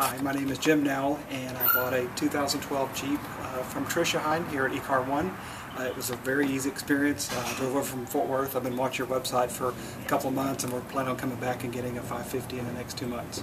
Hi, my name is Jim Nell, and I bought a 2012 Jeep uh, from Trisha Hine here at eCar One. Uh, it was a very easy experience. Uh, I drove over from Fort Worth. I've been watching your website for a couple of months, and we're planning on coming back and getting a 550 in the next two months.